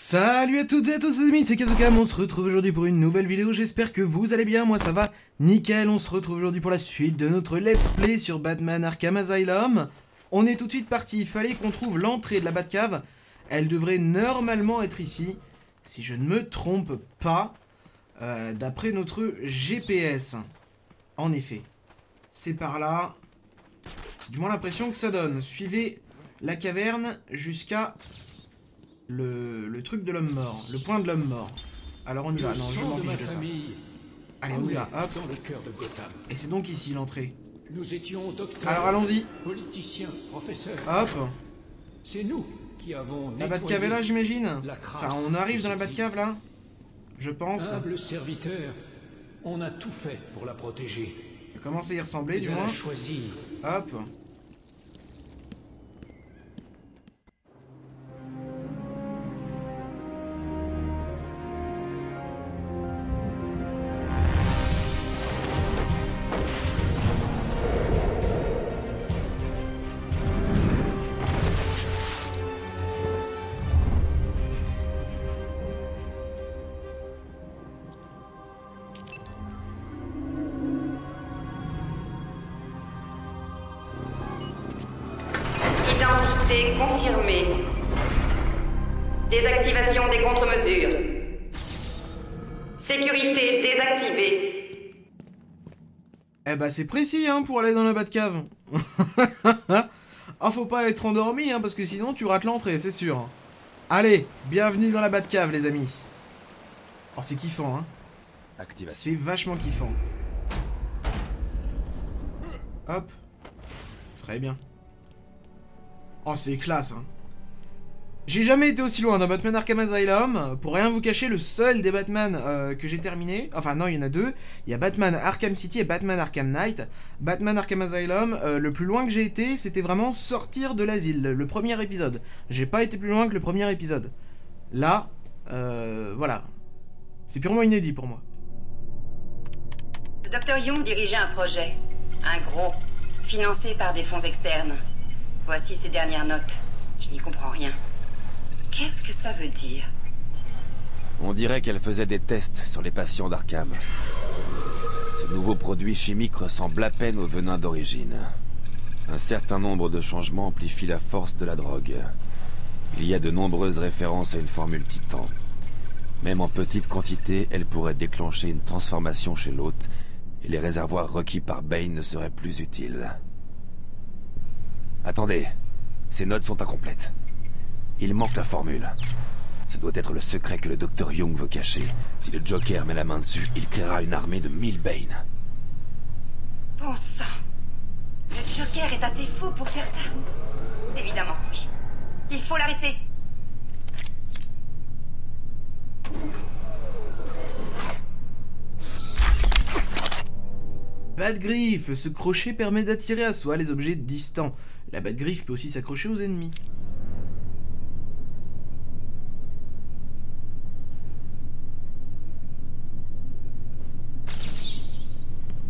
Salut à toutes et à tous les amis, c'est Kazokam, on se retrouve aujourd'hui pour une nouvelle vidéo, j'espère que vous allez bien, moi ça va nickel, on se retrouve aujourd'hui pour la suite de notre let's play sur Batman Arkham Asylum. On est tout de suite parti, il fallait qu'on trouve l'entrée de la Batcave, elle devrait normalement être ici, si je ne me trompe pas, euh, d'après notre GPS. En effet, c'est par là, c'est du moins l'impression que ça donne, suivez la caverne jusqu'à le, le truc de l'homme mort, le point de l'homme mort. Alors on y va, non, je m'en fiche de ça. Allez, on y va, hop. Dans le cœur de Gotham. Et c'est donc ici l'entrée. Nous étions docteurs, Alors allons-y, politiciens, professeurs. hop. C'est nous qui avons La Batcave est là, j'imagine Enfin, on arrive dans la. Batcave là Je pense. Humble serviteur, on a tout fait pour la protéger. Ça y ressembler, du moins. Hop. Identité confirmée. Désactivation des contre-mesures. Sécurité désactivée. Eh bah c'est précis hein pour aller dans la Batcave. ah faut pas être endormi hein parce que sinon tu rates l'entrée, c'est sûr. Allez, bienvenue dans la Batcave les amis. Oh c'est kiffant hein. C'est vachement kiffant. Hop. Très bien. Oh, c'est classe, hein. J'ai jamais été aussi loin dans Batman Arkham Asylum. Pour rien vous cacher, le seul des Batman euh, que j'ai terminé, enfin non, il y en a deux. Il y a Batman Arkham City et Batman Arkham Knight. Batman Arkham Asylum, euh, le plus loin que j'ai été, c'était vraiment sortir de l'asile, le premier épisode. J'ai pas été plus loin que le premier épisode. Là, euh, voilà. C'est purement inédit pour moi. Le docteur Young dirigeait un projet. Un gros. Financé par des fonds externes. Voici ses dernières notes. Je n'y comprends rien. Qu'est-ce que ça veut dire? On dirait qu'elle faisait des tests sur les patients d'Arkham. Ce nouveau produit chimique ressemble à peine au venin d'origine. Un certain nombre de changements amplifient la force de la drogue. Il y a de nombreuses références à une formule titan. Même en petite quantité, elle pourrait déclencher une transformation chez l'hôte, et les réservoirs requis par Bane ne seraient plus utiles. Attendez, ces notes sont incomplètes. Il manque la formule. Ce doit être le secret que le docteur Young veut cacher. Si le Joker met la main dessus, il créera une armée de mille Bane. Bon sang Le Joker est assez fou pour faire ça Évidemment, oui. Il faut l'arrêter Bat-griffe, ce crochet permet d'attirer à soi les objets distants. La Bat-griffe peut aussi s'accrocher aux ennemis.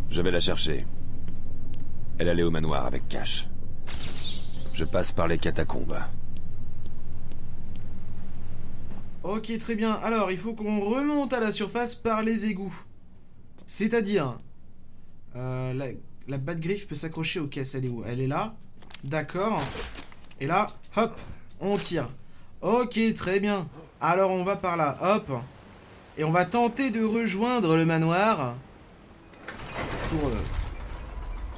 Je vais la chercher. Elle allait au manoir avec Cash. Je passe par les catacombes. Ok, très bien. Alors, il faut qu'on remonte à la surface par les égouts. C'est-à-dire... euh, la, la Bat-griffe peut s'accrocher aux caisses. Elle est où? Elle est là. D'accord. Et là, hop, on tire. Ok, très bien. Alors, on va par là. Hop. Et on va tenter de rejoindre le manoir. Pour... euh,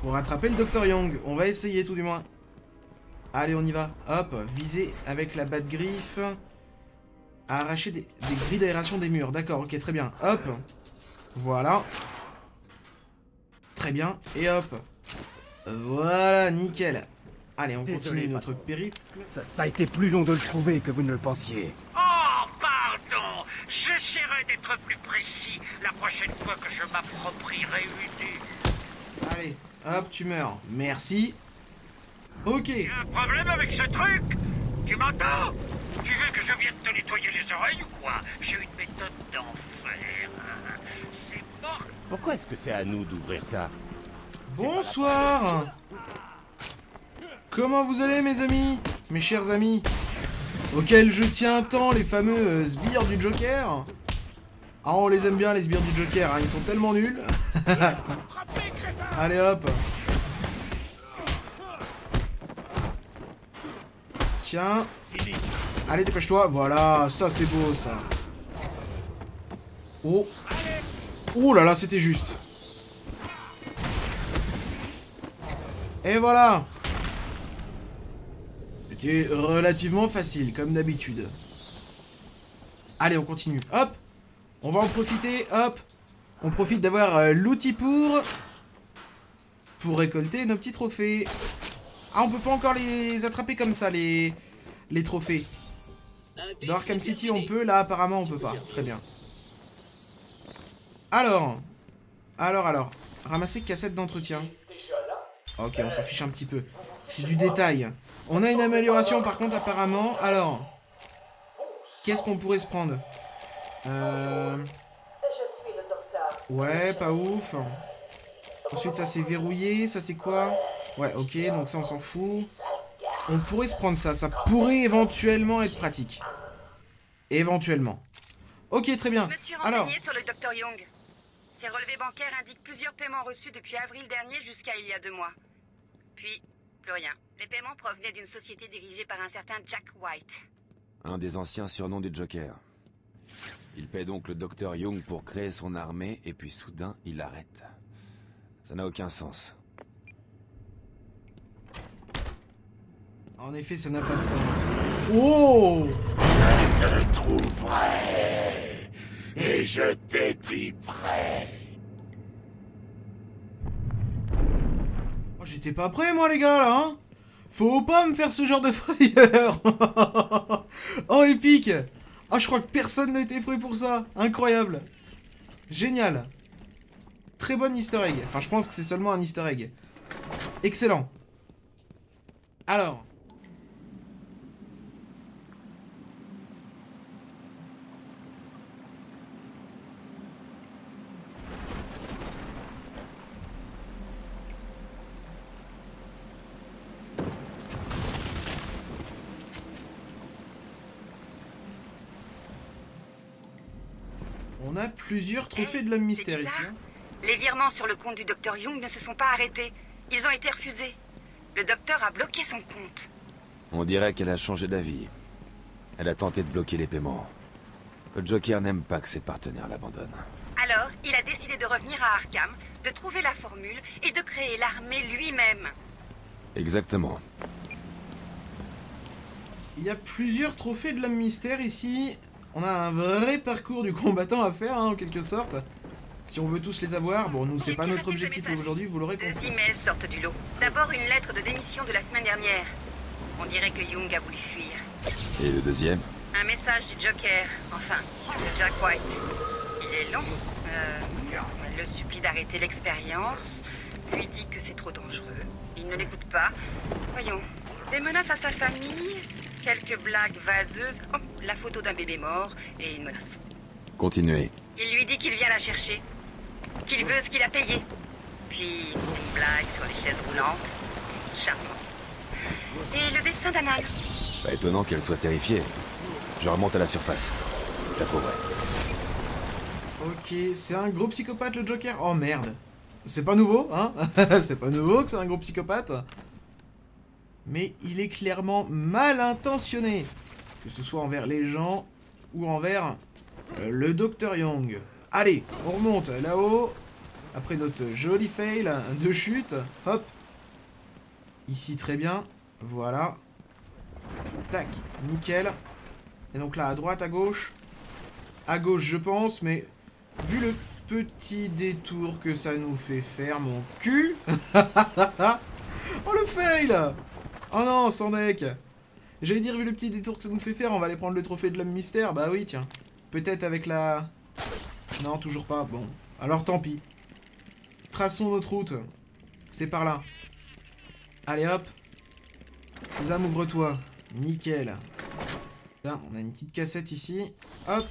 pour rattraper le Dr Young. On va essayer tout du moins. Allez, on y va. Hop, viser avec la batte griffe. Arracher des grilles d'aération des murs. D'accord, ok, très bien. Hop. Voilà. Très bien. Et hop. Voilà, nickel. Allez, on continue Désolé, notre périple. Ça, ça a été plus long de le trouver que vous ne le pensiez. Oh, pardon J'essaierai d'être plus précis la prochaine fois que je m'approprierai une. Allez, hop, tu meurs. Merci. Ok. Y a un problème avec ce truc Tu m'entends? Tu veux que je vienne te nettoyer les oreilles ou quoi? J'ai une méthode d'enfer. C'est mort Pourquoi est-ce que c'est à nous d'ouvrir ça? Bonsoir Comment vous allez mes amis Mes chers amis? Auxquels je tiens tant, les fameux sbires du Joker. Ah, on les aime bien, les sbires du Joker, hein, ils sont tellement nuls. Allez hop. Tiens. Allez, dépêche-toi. Voilà, ça c'est beau, ça. Oh. Oh là là, c'était juste. Et voilà. C'était relativement facile, comme d'habitude. Allez, on continue. Hop. On va en profiter. Hop. On profite d'avoir euh, l'outil pour... Pour récolter nos petits trophées. Ah, on peut pas encore les attraper comme ça, les, les trophées. Dans Arkham City, on peut. Là, apparemment, on peut pas. Très bien. Alors. Alors, alors. Ramasser cassette d'entretien. Ok, on s'en fiche un petit peu. C'est du détail. On a une amélioration, par contre, apparemment. Alors. Qu'est-ce qu'on pourrait se prendre Euh... Ouais, pas ouf. Ensuite, ça c'est verrouillé. Ça c'est quoi Ouais, ok, donc ça on s'en fout. On pourrait se prendre ça. Ça pourrait éventuellement être pratique. Éventuellement. Ok, très bien. Je me suis Alors, sur le Dr Young. Ses relevés bancaires indiquent plusieurs paiements reçus depuis avril dernier jusqu'à il y a deux mois. Puis, plus rien. Les paiements provenaient d'une société dirigée par un certain Jack White. Un des anciens surnoms du Joker. Il paie donc le docteur Young pour créer son armée, et puis soudain, il arrête. Ça n'a aucun sens. en effet, ça n'a pas de sens. Oh te trouverai et je t'étriperai. Oh, J'étais pas prêt, moi, les gars, là, hein Faut pas me faire ce genre de frayeur Oh, épique Oh, je crois que personne n'a été prêt pour ça Incroyable Génial Très bon easter egg. Enfin, je pense que c'est seulement un easter egg. Excellent. Alors. On a plusieurs trophées de l'homme mystère ici. hein. Les virements sur le compte du Dr Young ne se sont pas arrêtés. Ils ont été refusés. Le docteur a bloqué son compte. On dirait qu'elle a changé d'avis. Elle a tenté de bloquer les paiements. Le Joker n'aime pas que ses partenaires l'abandonnent. Alors, il a décidé de revenir à Arkham, de trouver la formule et de créer l'armée lui-même. Exactement. Il y a plusieurs trophées de l'homme mystère ici. On a un vrai parcours du combattant à faire, hein, en quelque sorte. Si on veut tous les avoir, bon, nous, c'est pas notre objectif aujourd'hui, vous l'aurez Deux compris. emails sortent du lot. D'abord, une lettre de démission de la semaine dernière. On dirait que Young a voulu fuir. Et le deuxième Un message du Joker, enfin, de Jack White. Il est long. Euh, elle le supplie d'arrêter l'expérience, lui dit que c'est trop dangereux. Il ne l'écoute pas. Voyons, des menaces à sa famille, quelques blagues vaseuses, oh, la photo d'un bébé mort et une menace. Continuez. Il lui dit qu'il vient la chercher, qu'il veut ce qu'il a payé. Puis une blague sur les chaises roulantes. Charmant. Et le dessin âne. Pas étonnant qu'elle soit terrifiée. Je remonte à la surface. Je la trouverai. Ok, c'est un gros psychopathe le Joker Oh merde C'est pas nouveau, hein? C'est pas nouveau que c'est un gros psychopathe? Mais il est clairement mal intentionné. Que ce soit envers les gens ou envers euh, le Dr Young. Allez, on remonte là-haut. Après notre joli fail de chute. Hop. Ici très bien. Voilà. Tac, nickel. Et donc là, à droite, à gauche. À gauche, je pense, mais vu le petit détour que ça nous fait faire, mon cul Oh, le fail Oh non, sans deck J'allais dire, vu le petit détour que ça nous fait faire, on va aller prendre le trophée de l'homme mystère. Bah oui, tiens. Peut-être avec la... Non, toujours pas. Bon. Alors tant pis. Traçons notre route. C'est par là. Allez, hop. Sésame, ouvre-toi. Nickel. Là, on a une petite cassette ici. Hop.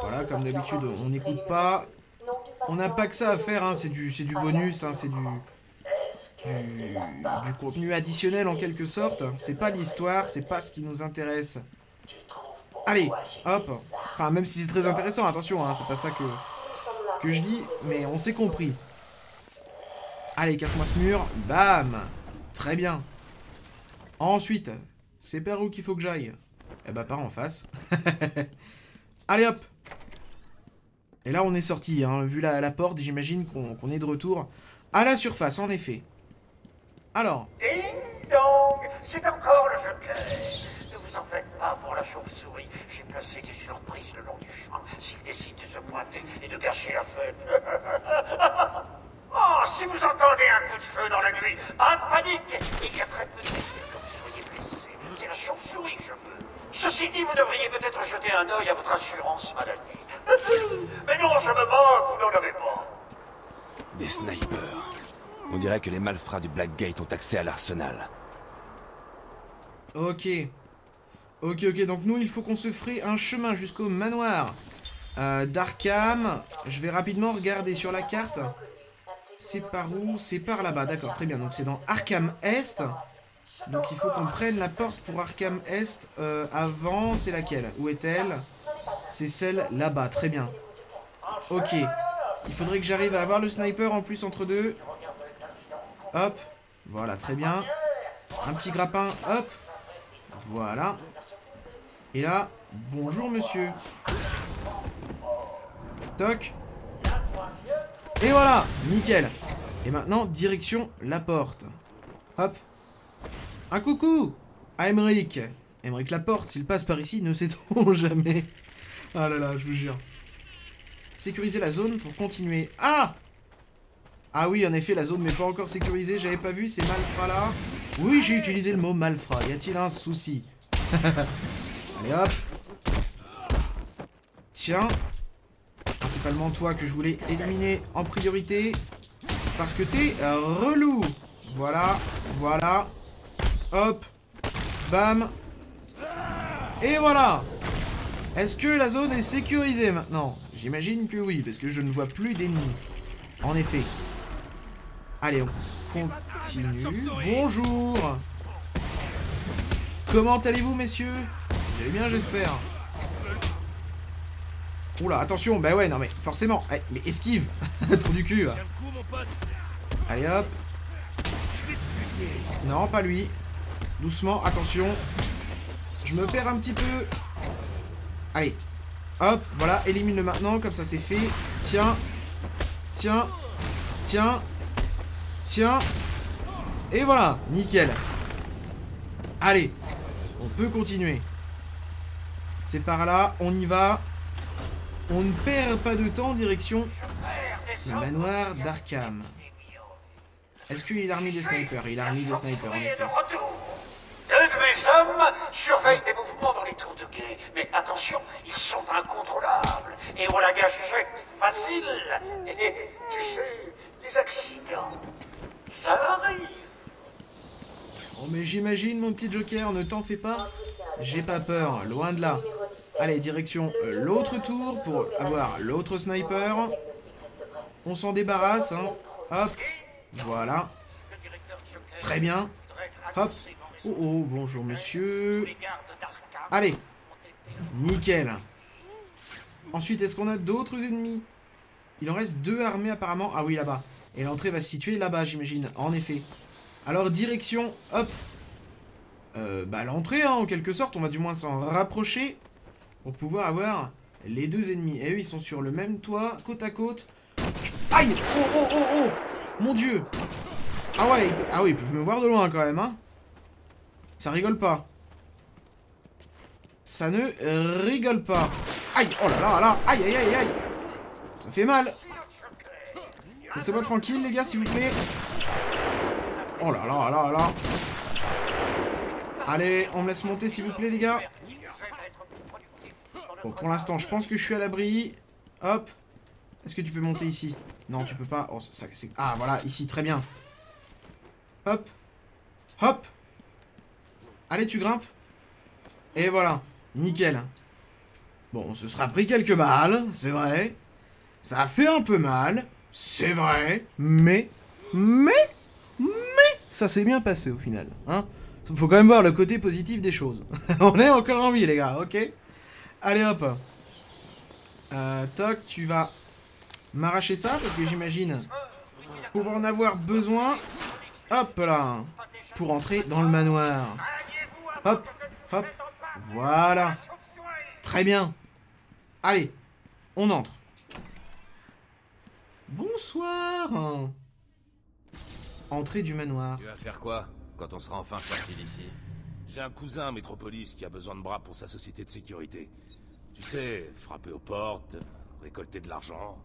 Voilà, comme d'habitude, on n'écoute pas. On n'a pas que ça à faire, hein. c'est du, c'est du bonus, hein. c'est du... du, contenu additionnel en quelque sorte. C'est pas l'histoire, c'est pas ce qui nous intéresse. Allez, hop. Enfin, même si c'est très intéressant, attention, hein, c'est pas ça que, je dis, mais on s'est compris. Allez, casse-moi ce mur. Bam Très bien. Ensuite, c'est par où qu'il faut que j'aille? Eh bah, par en face. Allez, hop Et là, on est sorti, hein. Vu la, porte, j'imagine qu'on est de retour à la surface, en effet. Alors, Ding dong C'est encore le joker Ne vous en faites pas pour la chauve-souris. J'ai placé des surprises le long du chemin s'il décide de se pointer et de gâcher la fête. oh, si vous entendez un coup de feu dans la nuit, pas de panique Il y a très peu de risques que vous soyez blessé. C'est la chauve-souris que je veux. Ceci dit, vous devriez peut-être jeter un œil à votre assurance maladie. Mais non, je me moque, vous n'en avez pas. Des snipers. On dirait que les malfrats du Blackgate ont accès à l'arsenal. ok. Ok, ok, donc nous, il faut qu'on se ferait un chemin jusqu'au manoir euh, d'Arkham. Je vais rapidement regarder sur la carte. C'est par où? C'est par là-bas, d'accord, très bien. Donc c'est dans Arkham Est. Donc il faut qu'on prenne la porte pour Arkham Est. Euh, avant, c'est laquelle? Où est-elle? C'est celle là-bas, très bien. Ok. Il faudrait que j'arrive à avoir le sniper en plus entre deux. Hop. Voilà, très bien. Un petit grappin, hop. Voilà. Et là, bonjour monsieur. Toc. Et voilà, nickel. Et maintenant, direction la porte. Hop. Un coucou à Emmerich. Emmerich Laporte, s'il passe par ici, ne sait-on jamais. Ah là là, je vous jure. Sécuriser la zone pour continuer. Ah Ah oui, en effet, la zone n'est pas encore sécurisée, j'avais pas vu ces malfrats là. Oui, j'ai utilisé le mot malfrat, y a-t-il un souci? Allez hop Tiens Principalement toi que je voulais éliminer en priorité. Parce que t'es relou Voilà, voilà. Hop Bam Et voilà Est-ce que la zone est sécurisée maintenant? J'imagine que oui, parce que je ne vois plus d'ennemis. En effet. Allez, on continue. Bonjour Comment allez-vous, messieurs? Vous allez bien, j'espère. Oula, attention, bah ouais, non mais forcément. Eh, mais esquive Trop du cul. Allez, hop. Non, pas lui. Doucement, attention. Je me perds un petit peu. Allez. Hop, voilà, élimine-le maintenant, comme ça c'est fait. Tiens. Tiens. Tiens. Tiens. Et voilà, nickel. Allez, on peut continuer. C'est par là, on y va. On ne perd pas de temps, direction le manoir d'Arkham. Est-ce qu'il a remis des snipers? Il a remis des snipers, en effet. Deux de mes hommes surveillent des mouvements dans les tours de guet. Mais attention, ils sont incontrôlables. Et on la gâchette facile. Et tu sais, les accidents, Oh mais j'imagine mon petit Joker, ne t'en fais pas. J'ai pas peur, loin de là. Allez, direction l'autre tour pour avoir l'autre sniper. On s'en débarrasse, hein. Hop, voilà. Très bien. Hop. Oh oh, bonjour monsieur. Allez. Nickel. Ensuite, est-ce qu'on a d'autres ennemis? Il en reste deux armées apparemment. Ah oui, là-bas. Et l'entrée va se situer là-bas, j'imagine. En effet. Alors, direction, hop. Euh, bah, l'entrée, hein, en quelque sorte. On va du moins s'en rapprocher pour pouvoir avoir les deux ennemis. Et eux, ils sont sur le même toit, côte à côte. Aïe Oh, oh, oh, oh Mon Dieu Ah ouais, ah oui, ils peuvent me voir de loin, quand même, hein. Ça rigole pas. Ça ne rigole pas. Aïe Oh là là là Aïe, aïe, aïe, aïe Ça fait mal Laissez-moi tranquille, les gars, s'il vous plaît. Oh là là là là Allez, on me laisse monter, s'il vous plaît, les gars. Bon, pour l'instant, je pense que je suis à l'abri. Hop. Est-ce que tu peux monter ici? Non, tu peux pas. Oh, ah, voilà, ici, très bien. Hop. Hop. Allez, tu grimpes. Et voilà. Nickel. Bon, on se sera pris quelques balles, c'est vrai. Ça a fait un peu mal, c'est vrai. Mais, mais, mais, ça s'est bien passé au final. Hein Faut quand même voir le côté positif des choses. On est encore en vie, les gars, ok? Allez, hop. Euh, toc, tu vas m'arracher ça, parce que j'imagine pouvoir en avoir besoin. Hop là Pour entrer dans le manoir. Hop, hop. Voilà. Très bien. Allez, on entre. Bonsoir. Entrée du manoir. Tu vas faire quoi quand on sera enfin sorti d'ici? J'ai un cousin à Métropolis qui a besoin de bras pour sa société de sécurité. Tu sais, frapper aux portes, récolter de l'argent,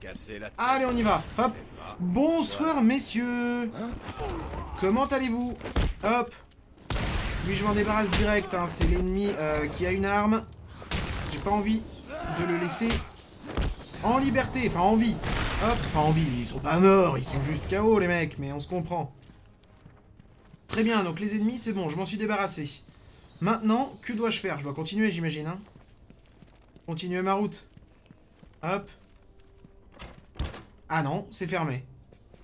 casser la. Allez, on y va. Hop. Bonsoir, messieurs. Hein Comment allez-vous? Hop. Lui, je m'en débarrasse direct. hein. C'est l'ennemi euh, qui a une arme. J'ai pas envie de le laisser en liberté. Enfin, en vie. Hop. Enfin, en vie. Ils sont pas morts. Ils sont juste KO, les mecs. Mais on se comprend. Très bien. Donc, les ennemis, c'est bon. Je m'en suis débarrassé. Maintenant, que dois-je faire? Je dois continuer, j'imagine. Hein continuer ma route. Hop. Ah non, c'est fermé.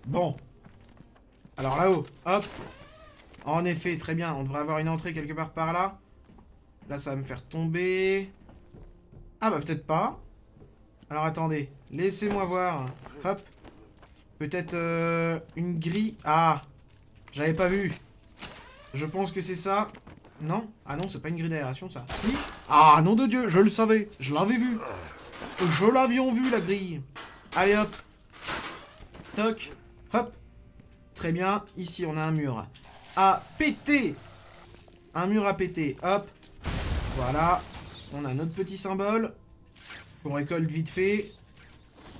Bon. Alors là-haut, hop. En effet, très bien. On devrait avoir une entrée quelque part par là. Là, ça va me faire tomber. Ah bah peut-être pas. Alors attendez. Laissez-moi voir. Hop. Peut-être euh, une grille. Ah. J'avais pas vu. Je pense que c'est ça. Non? Ah non, c'est pas une grille d'aération, ça. Si? Ah, nom de Dieu, je le savais. Je l'avais vu. Je l'avions vu, la grille. Allez, hop. Toc. Hop. Très bien. Ici, on a un mur à péter. Un mur à péter. Hop. Voilà. On a notre petit symbole. Qu'on récolte vite fait.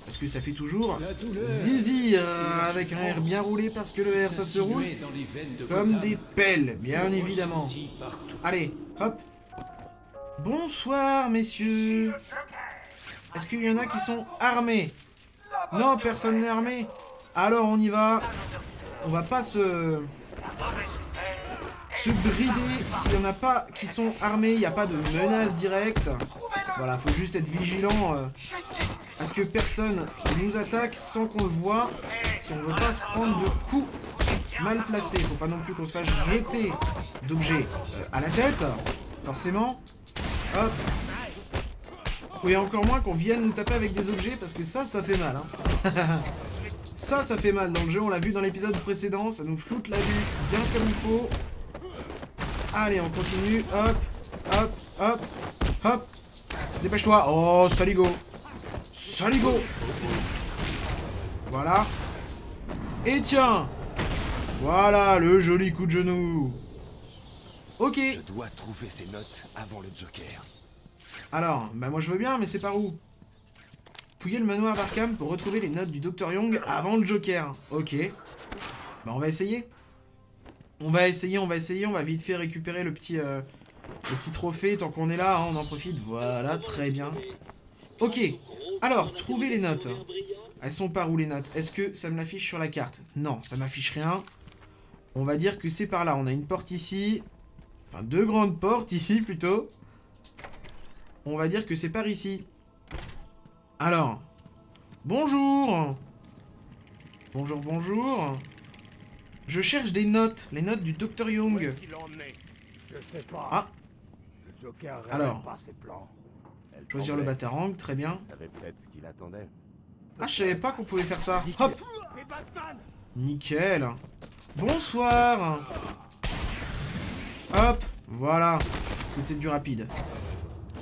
Parce que ça fait toujours zizi euh, avec un air bien roulé parce que le air ça se roule comme des pelles, bien évidemment. Allez, hop. Bonsoir, messieurs. Est-ce qu'il y en a qui sont armés Non, personne n'est armé. Alors, on y va. On va pas se... Se brider s'il y en a pas qui sont armés. Il n'y a pas de menace directe. Voilà, faut juste être vigilant euh, à ce que personne nous attaque sans qu'on le voit. Si on veut pas se prendre de coups mal placés. Faut pas non plus qu'on se fasse jeter d'objets euh, à la tête. Forcément. Hop. Oui, encore moins qu'on vienne nous taper avec des objets, parce que ça, ça fait mal. Hein. ça, ça fait mal dans le jeu, on l'a vu dans l'épisode précédent, ça nous floute la vue bien comme il faut. Allez, on continue, hop, hop, hop, hop. Dépêche-toi, oh, saligo. Saligo. Voilà. Et tiens Voilà, le joli coup de genou. Ok. Je dois trouver ces notes avant le Joker. Alors, bah moi je veux bien, mais c'est par où? Fouiller le manoir d'Arkham pour retrouver les notes du Dr Young avant le Joker. Ok. Bah on va essayer. On va essayer, on va essayer, on va vite fait récupérer le petit, euh, le petit trophée tant qu'on est là, hein, on en profite. Voilà, très bien. Ok. Alors, trouver les notes. Elles sont par où les notes? Est-ce que ça me l'affiche sur la carte? Non, ça m'affiche rien. On va dire que c'est par là. On a une porte ici. Enfin, deux grandes portes ici plutôt. On va dire que c'est par ici. Alors. Bonjour. Bonjour, bonjour. Je cherche des notes. Les notes du Dr Young. Ah. Alors. pas ses plans. Elle Choisir le. Batarang, très bien. savait peut-être ce qu'il attendait. Ah, je savais pas qu'on pouvait faire ça. Hop. Nickel. Bonsoir. Hop. Voilà. C'était du rapide.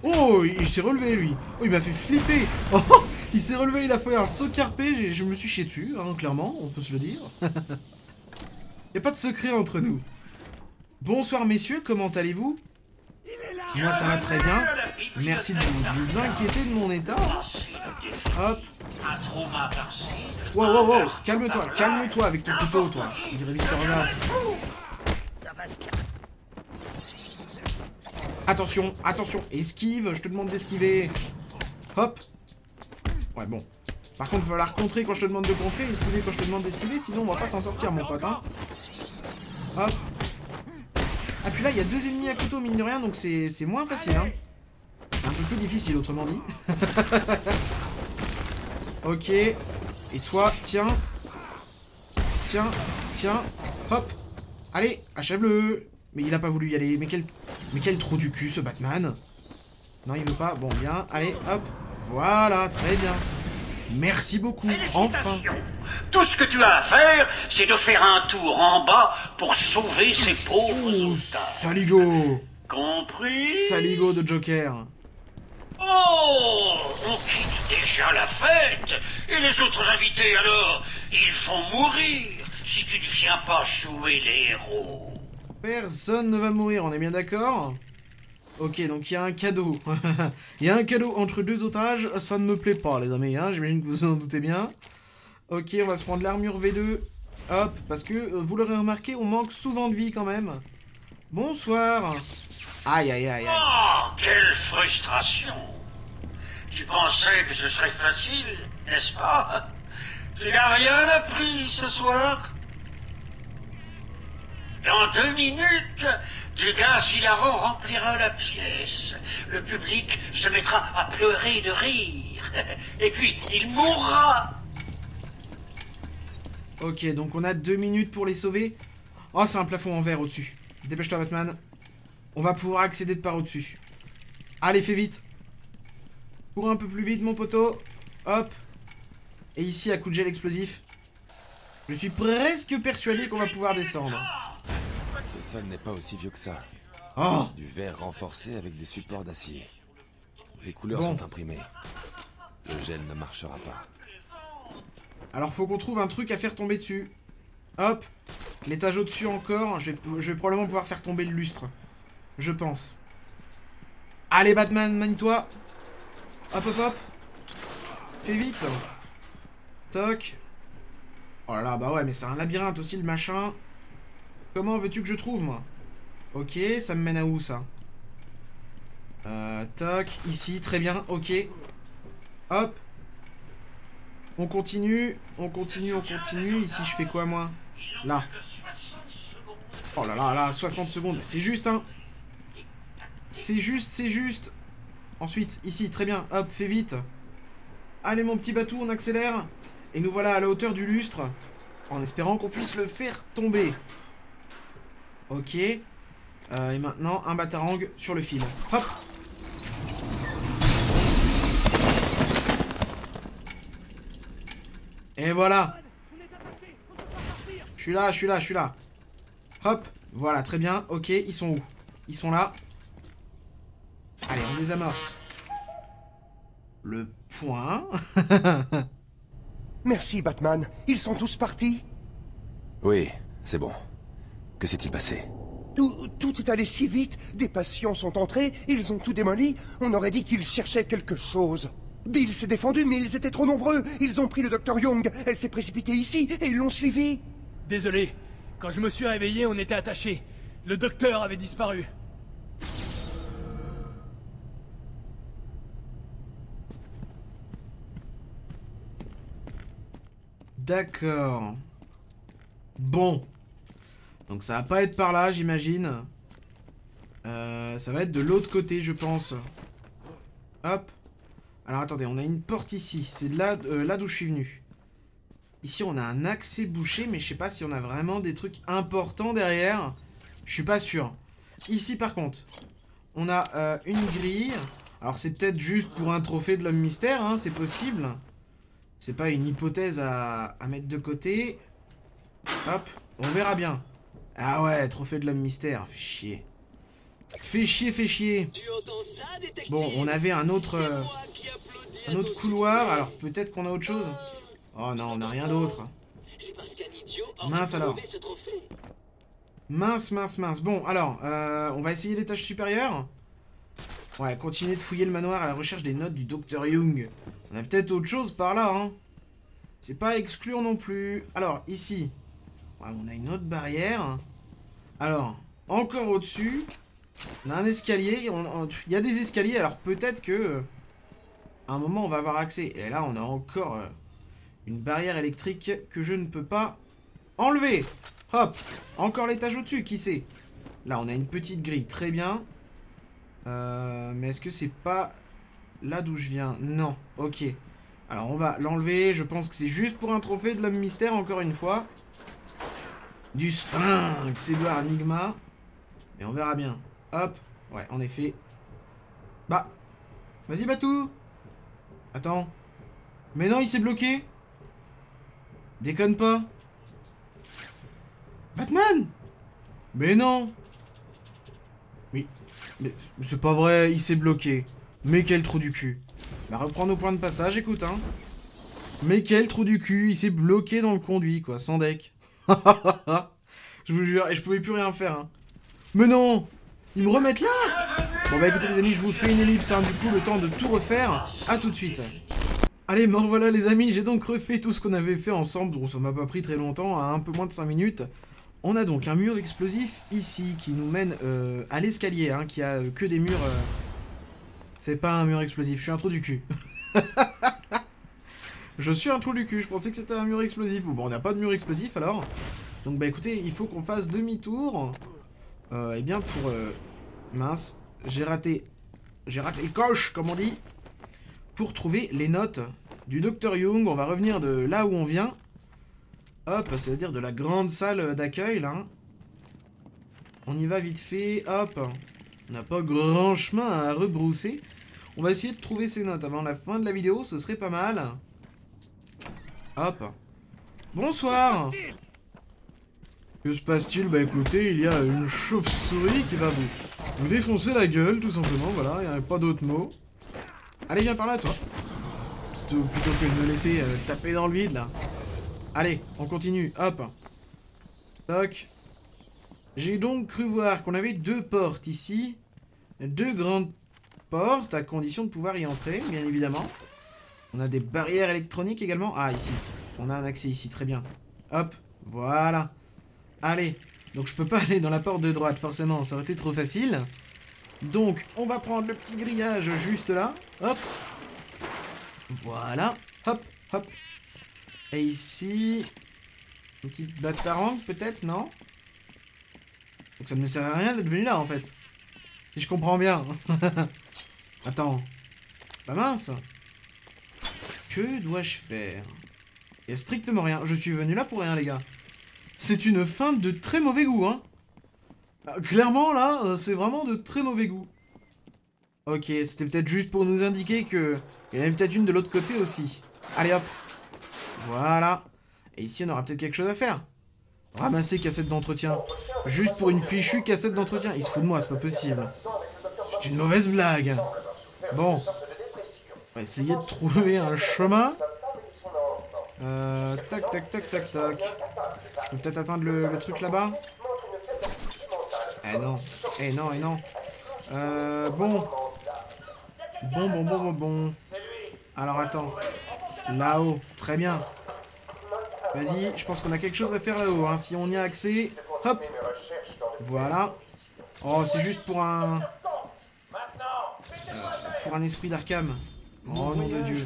Oh, il, il s'est relevé, lui. Oh, il m'a fait flipper. Oh, il s'est relevé, il a fait un saut carpé. Je me suis chié dessus, hein, clairement, on peut se le dire. y a pas de secret entre nous. Bonsoir, messieurs, comment allez-vous? Moi, ça va très bien. Merci de vous, inquiéter de mon état. Hop. Wow, wow, wow, calme-toi, calme-toi avec ton couteau, toi. Dirait Victor Zas. Attention, attention, esquive, je te demande d'esquiver. Hop. Ouais, bon. Par contre, il va falloir contrer quand je te demande de contrer, esquiver quand je te demande d'esquiver, sinon on va pas s'en sortir, mon pote, hein. Hop. Ah, puis là, il y a deux ennemis à couteau, mine de rien, donc c'est moins facile, hein. C'est un peu plus difficile, autrement dit. ok. Et toi, tiens. Tiens, tiens. Hop. Allez, achève-le Mais il a pas voulu y aller. Mais quel, mais quel trou du cul, ce Batman Non, il veut pas. Bon, bien. Allez, hop. Voilà, très bien. Merci beaucoup. Enfin. Tout ce que tu as à faire, c'est de faire un tour en bas pour sauver ces pauvres otages. saligo Compris Saligo de Joker. Oh On quitte déjà la fête Et les autres invités alors Ils vont mourir si tu ne viens pas jouer les héros. Personne ne va mourir, on est bien d'accord? Ok, donc il y a un cadeau. Il y a un cadeau entre deux otages, ça ne me plaît pas, les amis, hein, j'imagine que vous en doutez bien. Ok, on va se prendre l'armure V2. Hop, parce que, euh, vous l'aurez remarqué, on manque souvent de vie quand même. Bonsoir Aïe, aïe, aïe, aïe. Oh, quelle frustration Tu pensais que ce serait facile, n'est-ce pas? Tu n'as rien appris ce soir? Dans deux minutes, du gaz hilarant remplira la pièce. Le public se mettra à pleurer de rire. Et puis, il mourra Ok, donc on a deux minutes pour les sauver. Oh, c'est un plafond en verre au-dessus. Dépêche-toi, Batman. On va pouvoir accéder de par au-dessus. Allez, fais vite. Cours un peu plus vite, mon poteau. Hop. Et ici, à coup de gel explosif. Je suis presque persuadé qu'on va pouvoir descendre. Ce sol n'est pas aussi vieux que ça. Oh Du verre renforcé avec des supports d'acier. Les couleurs Bon. sont imprimées. Le gel ne marchera pas. Alors, faut qu'on trouve un truc à faire tomber dessus. Hop. L'étage au-dessus encore. Je vais, probablement pouvoir faire tomber le lustre. Je pense. Allez, Batman, manie-toi. Hop, hop, hop. Fais vite. Toc. Oh là là, bah ouais, mais c'est un labyrinthe aussi, le machin. Comment veux-tu que je trouve, moi? Ok, ça me mène à où, ça? Euh, toc. Ici, très bien, ok. Hop. On continue, on continue, on continue. Ici, je fais quoi, moi Là. Oh là là là, 60 secondes. C'est juste, hein. C'est juste, c'est juste. Ensuite, ici, très bien. Hop, fais vite. Allez, mon petit bateau, on accélère. Et nous voilà à la hauteur du lustre. En espérant qu'on puisse le faire tomber. Ok. Euh, et maintenant, un batarang sur le fil. Hop. Et voilà. Je suis là, je suis là, je suis là. Hop. Voilà, très bien. Ok, ils sont où? Ils sont là. Allez, on désamorce. Le point. Merci, Batman. Ils sont tous partis? Oui, c'est bon. Que s'est-il passé? Tout, tout est allé si vite. Des patients sont entrés, ils ont tout démoli. On aurait dit qu'ils cherchaient quelque chose. Bill s'est défendu, mais ils étaient trop nombreux. Ils ont pris le docteur Young. Elle s'est précipitée ici et ils l'ont suivi. Désolé. Quand je me suis réveillé, on était attachés. Le docteur avait disparu. D'accord. Bon. Donc ça va pas être par là, j'imagine. Euh, ça va être de l'autre côté, je pense. Hop. Alors attendez, on a une porte ici. C'est là, euh, là d'où je suis venu. Ici, on a un accès bouché, mais je sais pas si on a vraiment des trucs importants derrière. Je suis pas sûr. Ici, par contre, on a euh, une grille. Alors, c'est peut-être juste pour un trophée de l'homme mystère, hein, c'est possible. C'est pas une hypothèse à, à mettre de côté. Hop, on verra bien. Ah ouais, trophée de l'homme mystère, fait chier. Fait chier, fait chier. Bon, on avait un autre... euh, un autre couloir, alors peut-être qu'on a autre chose Oh non, on n'a rien d'autre. Mince alors. Mince, mince, mince. Bon, alors, euh, on va essayer l'étage supérieur. Ouais, continuer de fouiller le manoir à la recherche des notes du Dr Young. On a peut-être autre chose par là, hein. C'est pas à exclure non plus. Alors, ici, on a une autre barrière. Alors, encore au-dessus, on a un escalier. Il y a des escaliers, alors peut-être que... à un moment, on va avoir accès. Et là, on a encore euh, une barrière électrique que je ne peux pas enlever. Hop, encore l'étage au-dessus, qui sait? Là, on a une petite grille, très bien. Euh, mais est-ce que c'est pas là d'où je viens? Non, ok. Alors, on va l'enlever. Je pense que c'est juste pour un trophée de l'homme mystère, encore une fois. du Sphinx, Edouard Enigma. Et on verra bien. Hop. Ouais, en effet. Bah. Vas-y, Batou. Attends. Mais non, il s'est bloqué. Déconne pas. Batman Mais non Mais, mais c'est pas vrai, il s'est bloqué. Mais quel trou du cul. Bah reprends nos points de passage, écoute, hein. Mais quel trou du cul, il s'est bloqué dans le conduit, quoi, sans deck. je vous jure, et je pouvais plus rien faire, hein. Mais non Ils me remettent là Bon bah écoutez les amis, je vous fais une ellipse, hein, du coup, le temps de tout refaire. À tout de suite. Allez, bon voilà les amis, j'ai donc refait tout ce qu'on avait fait ensemble, bon ça m'a pas pris très longtemps, à un peu moins de 5 minutes. On a donc un mur explosif ici, qui nous mène euh, à l'escalier, hein, qui a que des murs... Euh, c'est pas un mur explosif, je suis un trou du cul. je suis un trou du cul, je pensais que c'était un mur explosif. Bon, on n'a pas de mur explosif alors. Donc bah écoutez, il faut qu'on fasse demi-tour. Euh, eh bien pour... Euh, mince, j'ai raté... J'ai raté le coche, comme on dit. Pour trouver les notes du Dr Young. On va revenir de là où on vient. Hop, c'est-à-dire de la grande salle d'accueil, là. On y va vite fait, hop. On n'a pas grand chemin à rebrousser. On va essayer de trouver ces notes avant la fin de la vidéo, ce serait pas mal. Hop. Bonsoir Que se passe-t-il? Bah écoutez, il y a une chauve-souris qui va vous, vous défoncer la gueule, tout simplement, voilà, il n'y a pas d'autre mot. Allez, viens par là, toi. Plutôt, que de me laisser euh, taper dans le vide, là. Allez, on continue, hop. Toc. J'ai donc cru voir qu'on avait deux portes ici. Deux grandes porte, à condition de pouvoir y entrer, bien évidemment. On a des barrières électroniques également. Ah, ici. On a un accès ici, très bien. Hop, voilà. Allez, donc je peux pas aller dans la porte de droite, forcément, ça aurait été trop facile. Donc, on va prendre le petit grillage juste là. Hop. Voilà. Hop, hop. Et ici... Une petite batarangue, peut-être, non? Donc ça ne me sert à rien d'être venu là, en fait. Si je comprends bien. Attends. Bah mince Que dois-je faire? Il a strictement rien. Je suis venu là pour rien, les gars. C'est une fin de très mauvais goût, hein. Ah, clairement, là, c'est vraiment de très mauvais goût. Ok, c'était peut-être juste pour nous indiquer que... Il y en avait peut-être une de l'autre côté aussi. Allez, hop. Voilà. Et ici, on aura peut-être quelque chose à faire. Ramasser cassette d'entretien. Juste pour une fichue cassette d'entretien. Il se fout de moi, c'est pas possible. C'est une mauvaise blague. Bon. On va essayer de trouver un chemin. Euh, tac, tac, tac, tac, tac. Je peux peut-être atteindre le, truc là-bas Eh non. Eh non, eh non. Euh, bon. Bon, bon, bon, bon, bon. Alors, attends. Là-haut. Très bien. Vas-y, je pense qu'on a quelque chose à faire là-haut. Hein. Si on y a accès... Hop Voilà. Oh, c'est juste pour un pour un esprit d'Arkham. Oh nom de Dieu.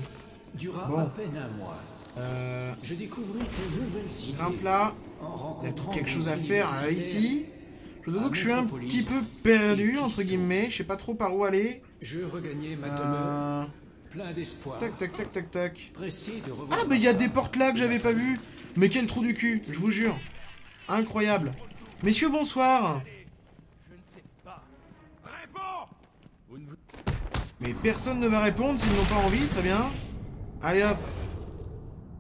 Bon. Euh, je grimpe là. Il y a quelque chose à faire hein, ici. Je vous avoue que je suis un petit peu perdu, entre guillemets. Je sais pas trop par où aller. Je regagnais euh... Plein d'espoir. Tac, tac, tac, tac, tac. Ah, mais il y a des portes là que j'avais pas vues. Mais quel trou du cul, je vous jure. Incroyable. Messieurs, bonsoir. Mais personne ne va répondre s'ils n'ont pas envie, très bien. Allez hop.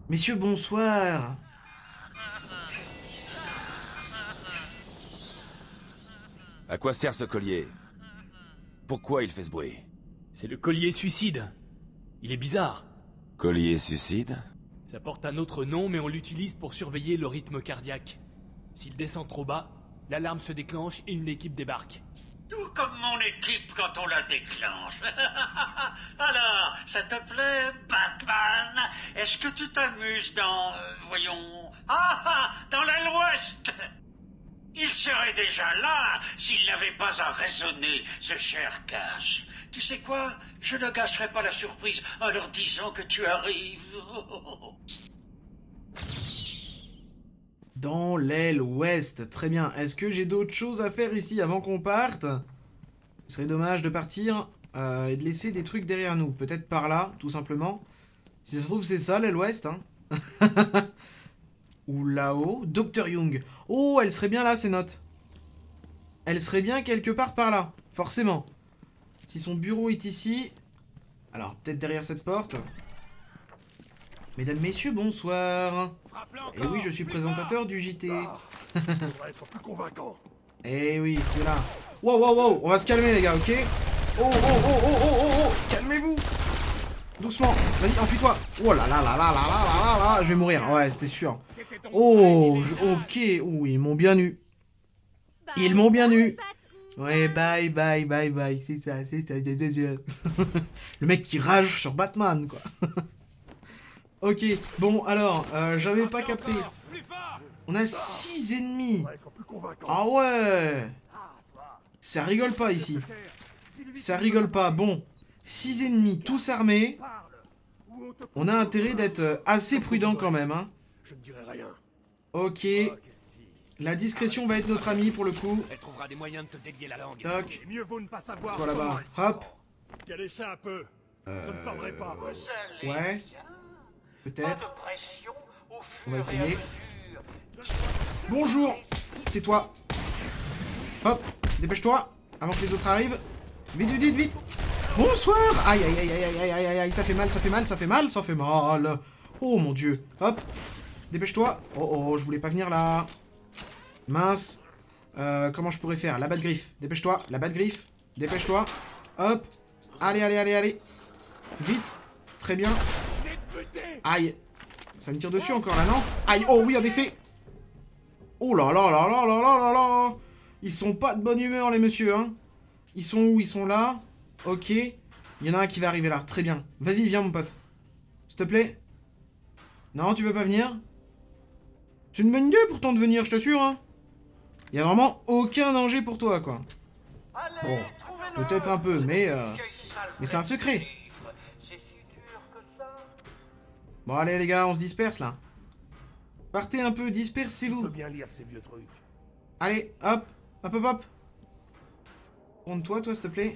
Messieurs, bonsoir. À quoi sert ce collier? Pourquoi il fait ce bruit? C'est le collier suicide. Il est bizarre. Collier suicide? Ça porte un autre nom, mais on l'utilise pour surveiller le rythme cardiaque. S'il descend trop bas, l'alarme se déclenche et une équipe débarque. Tout comme mon équipe quand on la déclenche. Alors, ça te plaît, Batman Est-ce que tu t'amuses dans... Euh, voyons... Ah, Dans l'aile ouest Il serait déjà là s'il n'avait pas à raisonner, ce cher Cash. Tu sais quoi? Je ne gâcherai pas la surprise en leur disant que tu arrives. Dans l'aile ouest. Très bien. Est-ce que j'ai d'autres choses à faire ici avant qu'on parte? Ce serait dommage de partir euh, et de laisser des trucs derrière nous. Peut-être par là, tout simplement. Si ça se trouve, c'est ça l'aile ouest. Hein. ou là-haut. Dr Young. Oh, elle serait bien là, ces notes. Elle serait bien quelque part par là, forcément. Si son bureau est ici... Alors, peut-être derrière cette porte. Mesdames, messieurs, bonsoir. Et oui, je suis présentateur du JT. Eh oui, c'est là. Wow, wow, wow, on va se calmer, les gars, ok? Oh, oh, oh, oh, oh, oh, oh, calmez-vous Doucement, vas-y, enfuis-toi Oh là là là là là là là là là Je vais mourir, ouais, c'était sûr. Oh, je- ok, oh, ils m'ont bien eu. Ils m'ont bien eu. Ouais, bye, bye, bye, bye, c'est ça, c'est ça. Le mec qui rage sur Batman, quoi. ok, bon, alors, euh, j'avais pas capté. On a 6 ennemis. Ah ouais Ça rigole pas ici. Ça rigole pas. Bon, 6 ennemis, tous armés. On a intérêt d'être euh, assez prudent quand même, hein. Ok. La discrétion va être notre amie pour le coup. Elle trouvera des moyens de te délier la langue. Toc. Toi là-bas. Hop. Ouais. Peut-être. On va essayer. Bonjour Tais-toi. Hop Dépêche-toi Avant que les autres arrivent. Vite, vite, vite, vite. Bonsoir. Aïe, aïe, aïe, aïe, aïe, aïe, aïe, aïe, ça fait mal, ça fait mal, ça fait mal, ça fait mal. Oh mon dieu. Hop Dépêche-toi. Oh, oh, je voulais pas venir là. Mince. Euh, comment je pourrais faire? La batte griffe. Dépêche-toi, la batte griffe. Dépêche-toi. Hop. Allez, allez, allez, allez. Vite. Très bien Aïe Ça me tire dessus encore là, non? Aïe, oh oui, en effet Oh là là là là là là là là Ils sont pas de bonne humeur les messieurs hein Ils sont où? Ils sont là Ok. Il y en a un qui va arriver là. Très bien. Vas-y, viens mon pote. S'il te plaît. Non, tu veux pas venir? C'est une bonne idée pourtant de venir, je t'assure hein. Il y a vraiment aucun danger pour toi quoi. Bon, peut-être un peu, mais, euh, mais c'est un secret. Bon allez les gars, on se disperse là. Partez un peu, dispersez-vous. Allez, hop, hop, hop, hop. Tourne-toi, toi, s'il te plaît.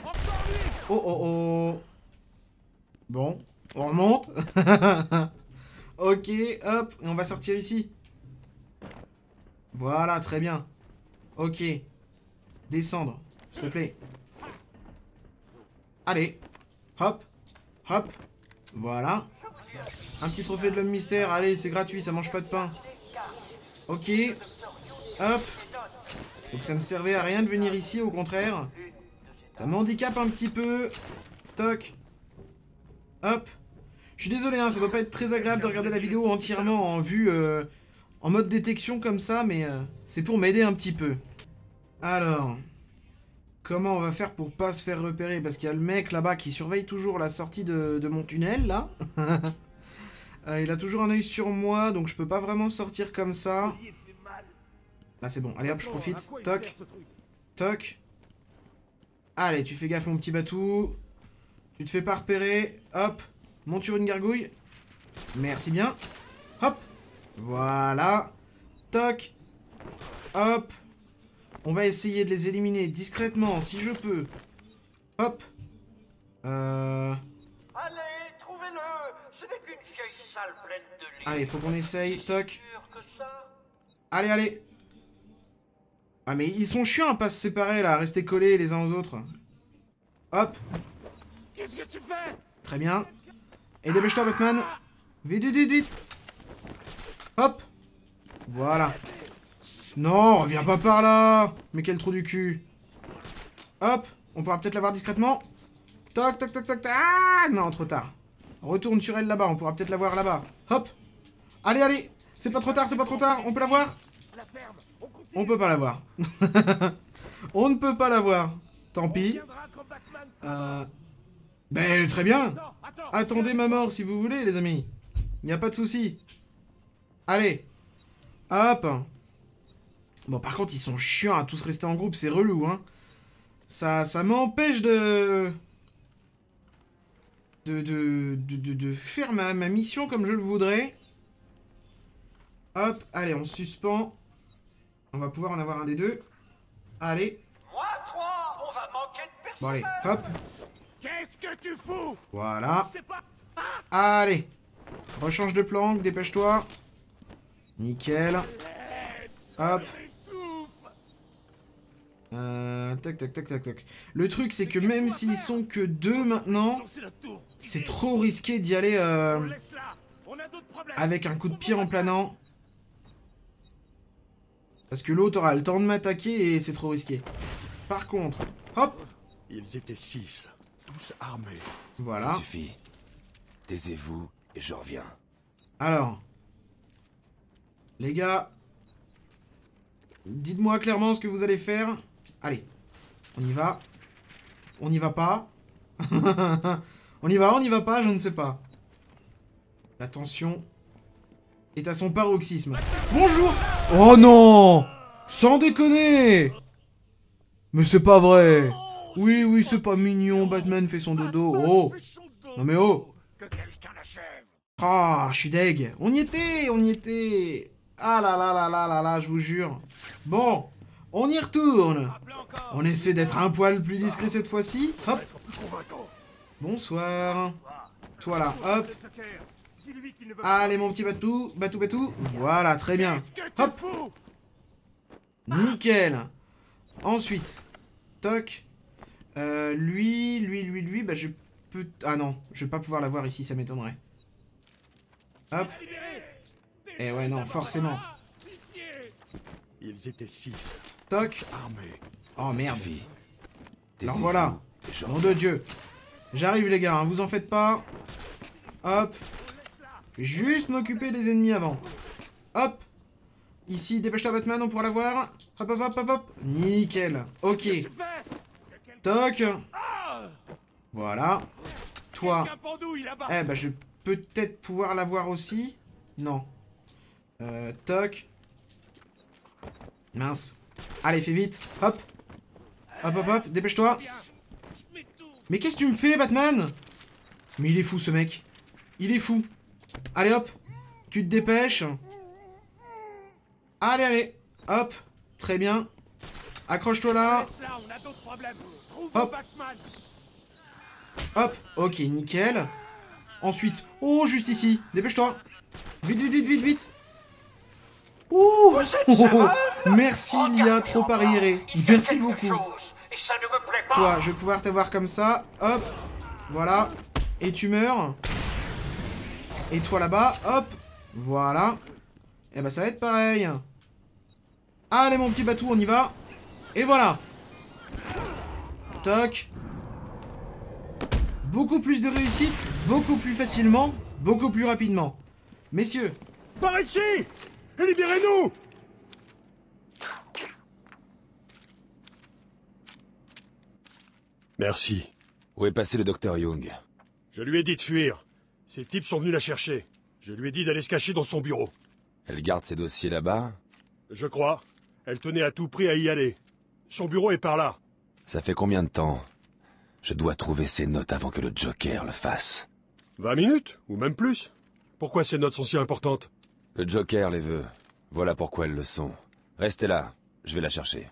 Oh, oh, oh. Bon, on remonte. ok, hop, et on va sortir ici. Voilà, très bien. Ok. Descendre, s'il te plaît. Allez. Hop, hop. Voilà. Un petit trophée de l'homme mystère. Allez, c'est gratuit, ça mange pas de pain. Ok. Hop. Donc ça me servait à rien de venir ici, au contraire. Ça m'handicape un petit peu. Toc. Hop. Je suis désolé, hein, ça doit pas être très agréable de regarder la vidéo entièrement en vue, euh, en mode détection comme ça, mais euh, c'est pour m'aider un petit peu. Alors, comment on va faire pour pas se faire repérer? Parce qu'il y a le mec là-bas qui surveille toujours la sortie de, de mon tunnel, là. Euh, il a toujours un œil sur moi, donc je peux pas vraiment sortir comme ça. Là, c'est bon. Allez, hop, je profite. Toc. Toc. Allez, tu fais gaffe, mon petit batou. Tu te fais pas repérer. Hop. Monte sur une gargouille. Merci bien. Hop. Voilà. Toc. Hop. On va essayer de les éliminer discrètement, si je peux. Hop. Euh... Allez, trouvez-le. Ce n'est qu'une vieille salle pleine de livres. Allez, faut qu'on essaye. Toc. Allez, allez. Ah, mais ils sont chiants à pas se séparer, là, à rester collés les uns aux autres. Hop. Qu'est-ce que tu fais? Très bien. Et dépêche-toi, Batman. Vite, vite, vite, vite. Hop. Voilà. Non, reviens pas par là. Mais quel trou du cul. Hop. On pourra peut-être l'avoir discrètement. Toc, toc, toc, toc, toc. Ah, non, trop tard. Retourne sur elle là-bas. On pourra peut-être la voir là-bas. Hop. Allez, allez. C'est pas trop tard, c'est pas trop tard. On peut la voir? On peut pas la voir. On ne peut pas la voir. Tant pis. Euh... Ben, très bien. Attendez ma mort si vous voulez, les amis. Y a pas de souci. Allez. Hop. Bon, par contre, ils sont chiants à tous rester en groupe, c'est relou, hein. Ça, ça m'empêche de... De, de, de, de, faire ma mission comme je le voudrais. Hop, allez, on suspend. On va pouvoir en avoir un des deux. Allez. Moi, trois, on va manquer de Bon, allez, hop. Qu'est-ce que tu fous? Voilà. Allez. Rechange de planque, dépêche-toi. Nickel. Hop. Euh, tac, tac, tac, tac, tac. Le truc, c'est que même s'ils sont que deux maintenant, c'est trop risqué d'y aller euh, avec un coup de pied en planant. Parce que l'autre aura le temps de m'attaquer et c'est trop risqué. Par contre, hop Ils étaient six, tous armés. Voilà. Ça suffit. Taisez-vous et je reviens. Alors. Les gars. Dites-moi clairement ce que vous allez faire. Allez. On y va. On n'y va pas. on y va, on n'y va pas, je ne sais pas. La tension est à son paroxysme. Bonjour Oh non Sans déconner Mais c'est pas vrai Oui, oui, c'est pas mignon, Batman fait son dodo. Oh Non mais oh. Ah, je suis deg. On y était, on y était. Ah là là là là là là, je vous jure. Bon, on y retourne. On essaie d'être un poil plus discret cette fois-ci. Hop. Bonsoir. Toi là, hop. Allez mon petit batou, batou batou. Voilà, très bien. Hop. Nickel. Ensuite, toc. Euh, lui, lui, lui, lui, bah je peux... Ah non, je vais pas pouvoir l'avoir ici, ça m'étonnerait. Hop. Eh ouais, non, forcément. Ils étaient six, Toc. Oh merde. Alors voilà. Nom de Dieu. J'arrive les gars, hein, vous en faites pas. Hop. Juste m'occuper des ennemis avant. Hop. Ici, dépêche-toi Batman, on pourra l'avoir. Hop, hop, hop, hop, hop. Nickel. Ok. Toc. Voilà. Toi. Eh bah je vais peut-être pouvoir l'avoir aussi. Non. Euh, toc. Mince. Allez, fais vite. Hop. Hop, hop, hop. Dépêche-toi. Mais qu'est-ce que tu me fais, Batman? Mais il est fou, ce mec. Il est fou. Allez, hop. Tu te dépêches. Allez, allez. Hop. Très bien. Accroche-toi là. Hop. Hop. Ok, nickel. Ensuite. Oh, juste ici. Dépêche-toi. Vite, vite, vite, vite, vite. Ouh. Merci, Lia. Trop arriéré. Merci beaucoup. Toi, je vais pouvoir t'avoir comme ça. Hop. Voilà. Et tu meurs. Et toi là-bas. Hop. Voilà. Et bah ça va être pareil. Allez mon petit batou, on y va. Et voilà. Toc. Beaucoup plus de réussite. Beaucoup plus facilement. Beaucoup plus rapidement. Messieurs. Par ici Et libérez-nous Merci. Où est passé le docteur Young? Je lui ai dit de fuir. Ces types sont venus la chercher. Je lui ai dit d'aller se cacher dans son bureau. Elle garde ses dossiers là-bas Je crois. Elle tenait à tout prix à y aller. Son bureau est par là. Ça fait combien de temps Je dois trouver ses notes avant que le Joker le fasse. 20 minutes Ou même plus Pourquoi ces notes sont si importantes? Le Joker les veut. Voilà pourquoi elles le sont. Restez là, je vais la chercher.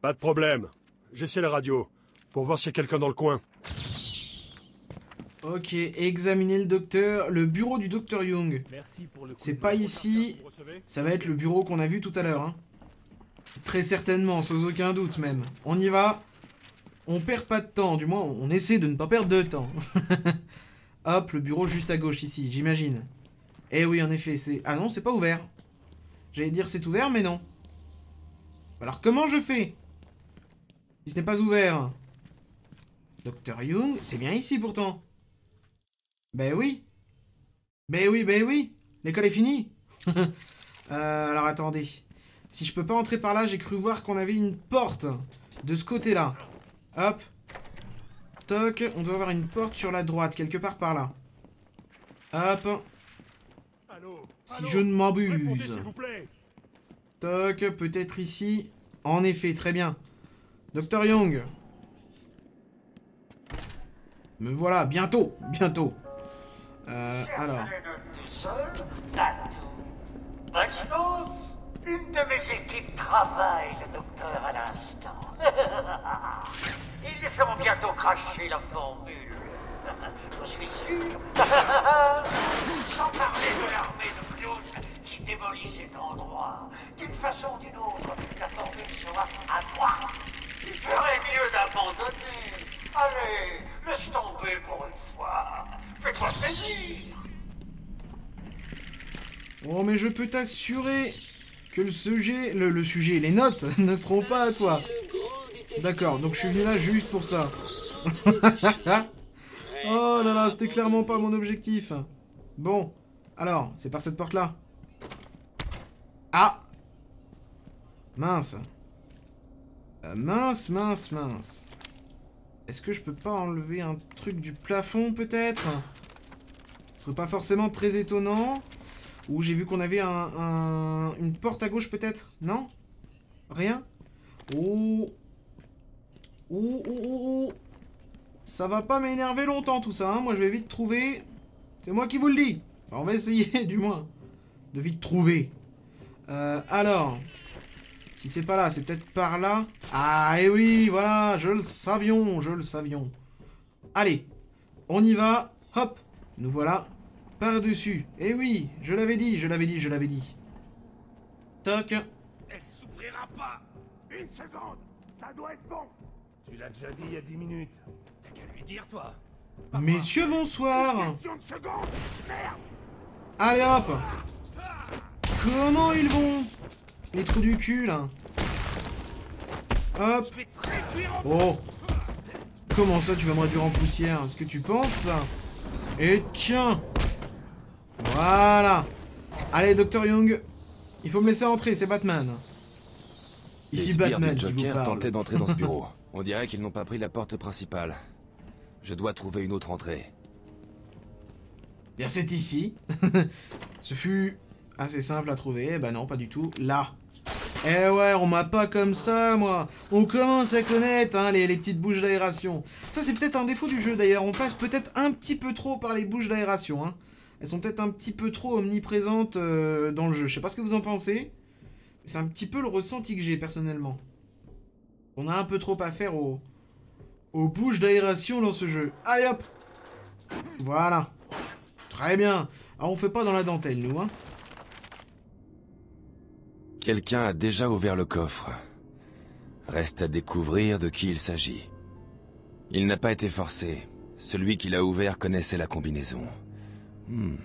Pas de problème. J'essaie la radio. Pour voir s'il y a quelqu'un dans le coin. Ok, examiner le docteur. Le bureau du docteur Young. C'est pas ici. Ça va être le bureau qu'on a vu tout à l'heure. Hein. Très certainement, sans aucun doute même. On y va. On perd pas de temps, du moins on essaie de ne pas perdre de temps. Hop, le bureau juste à gauche ici, j'imagine. Eh oui, en effet, c'est... Ah non, c'est pas ouvert. J'allais dire c'est ouvert, mais non. Alors comment je fais? Si ce n'est pas ouvert. Docteur Young, c'est bien ici pourtant. Ben oui. Ben oui, ben oui. L'école est finie. Euh, alors attendez. Si je peux pas entrer par là, j'ai cru voir qu'on avait une porte de ce côté-là. Hop. Toc. On doit avoir une porte sur la droite, quelque part par là. Hop. Si je ne m'abuse. Toc. Peut-être ici. En effet, très bien. Docteur Young. Me voilà, bientôt, bientôt. Euh, alors. Tout seul, Tatou. Bonne une de mes équipes travaille le docteur à l'instant. Ils lui feront bientôt cracher la formule. Je suis sûr. Sans parler de l'armée de clones qui je démolis cet endroit, d'une façon ou d'une autre, la formule sera à moi. Il ferait mieux d'abandonner. Allez, laisse tomber pour une fois. Oh, mais je peux t'assurer que le sujet, le, le sujet, les notes ne seront pas à toi. D'accord, donc je suis venu là juste pour ça. oh là là, c'était clairement pas mon objectif. Bon, alors, c'est par cette porte-là. Ah Mince. Euh, mince, mince, mince. Est-ce que je peux pas enlever un truc du plafond, peut-être? Ce serait pas forcément très étonnant. Ou j'ai vu qu'on avait un, un- une porte à gauche, peut-être? Non? Rien? Oh Ouh, ouh, ouh, ouh. Ça va pas m'énerver longtemps tout ça, hein. moi je vais vite trouver. C'est moi qui vous le dis. On va essayer du moins de vite trouver. Euh, alors, si c'est pas là, c'est peut-être par là. Ah et oui, voilà, je le savions, je le savions. Allez, on y va. Hop, nous voilà par-dessus. Eh oui, je l'avais dit, je l'avais dit, je l'avais dit. Toc. Elle s'ouvrira pas Une seconde, ça doit être bon. Tu l'as déjà dit il y a 10 minutes. T'as qu'à lui dire, toi. Messieurs, bonsoir. De seconde. Merde. Allez hop Comment ils vont? Les trous du cul là Hop. Oh Comment ça tu vas me réduire en poussière? Est-ce que tu penses ça? Et tiens Voilà Allez Dr Young Il faut me laisser entrer, c'est Batman Ici Batman qui vous parle d'entrer dans ce bureau. On dirait qu'ils n'ont pas pris la porte principale. Je dois trouver une autre entrée. Bien c'est ici Ce fut assez simple à trouver, eh ben non pas du tout, là Eh ouais, on m'a pas comme ça, moi On commence à connaître, hein, les, les petites bouches d'aération. Ça, c'est peut-être un défaut du jeu, d'ailleurs. On passe peut-être un petit peu trop par les bouches d'aération, hein. Elles sont peut-être un petit peu trop omniprésentes euh, dans le jeu. Je sais pas ce que vous en pensez. C'est un petit peu le ressenti que j'ai, personnellement. On a un peu trop à faire aux, aux bouches d'aération dans ce jeu. Allez hop Voilà. Très bien. Ah, on fait pas dans la dentelle, nous, hein. Quelqu'un a déjà ouvert le coffre. Reste à découvrir de qui il s'agit. Il n'a pas été forcé. Celui qui l'a ouvert connaissait la combinaison. Hmm.